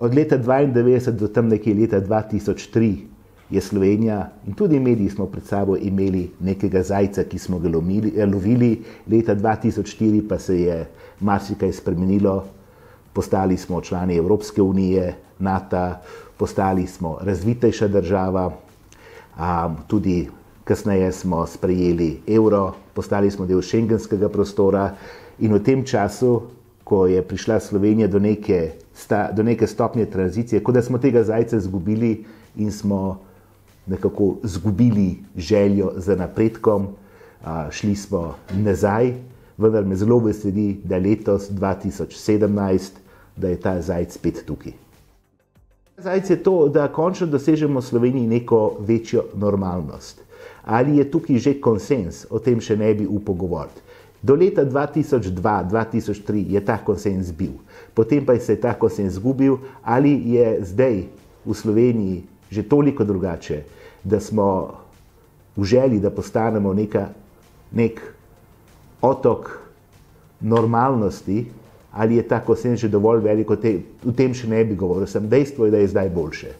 Od leta 1992 do tam nekje leta 2003 je Slovenija in tudi mediji smo pred sabo imeli nekega zajca, ki smo ga lomili, lovili, leta 2004 pa se je marsikaj spremenilo, postali smo člani Evropske unije, NATO, postali smo razvitejša država, tudi kasneje smo sprejeli evro, postali smo del šengenskega prostora in v tem času, ko je prišla Slovenija do neke, do neke stopnje tranzicije, kot da smo tega zajca izgubili in smo nekako izgubili željo za napredkom, šli smo nazaj, vendar me zelo veseli, da je letos 2017, da je ta zajec spet tukaj. Zajec je to, da končno dosežemo v Sloveniji neko večjo normalnost. Ali je tukaj že konsens, o tem še ne bi upal govoriti. Do leta 2002-2003 je ta konsens bil, potem pa se je ta konsens izgubil, ali je zdaj v Sloveniji že toliko drugače, da smo v želji, da postanemo neka, nek otok normalnosti, ali je ta konsens že dovolj velik, o tem še ne bi govoril, sem dejstvo je, da je zdaj boljše.